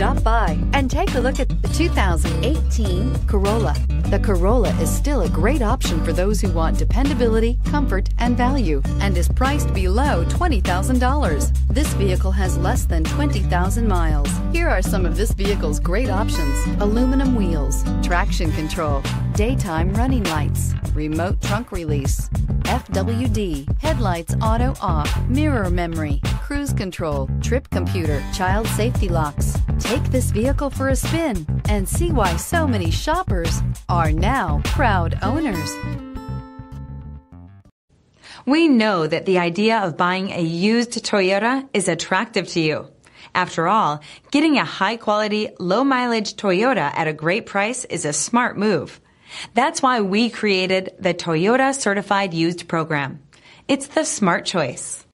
Stop by and take a look at the 2018 Corolla. The Corolla is still a great option for those who want dependability, comfort, and value, and is priced below $20,000. This vehicle has less than 20,000 miles. Here are some of this vehicle's great options. Aluminum wheels, traction control, daytime running lights, remote trunk release, FWD, headlights auto off, mirror memory, cruise control, trip computer, child safety locks. Take this vehicle for a spin and see why so many shoppers are now proud owners. We know that the idea of buying a used Toyota is attractive to you. After all, getting a high quality, low mileage Toyota at a great price is a smart move. That's why we created the Toyota Certified Used Program. It's the smart choice.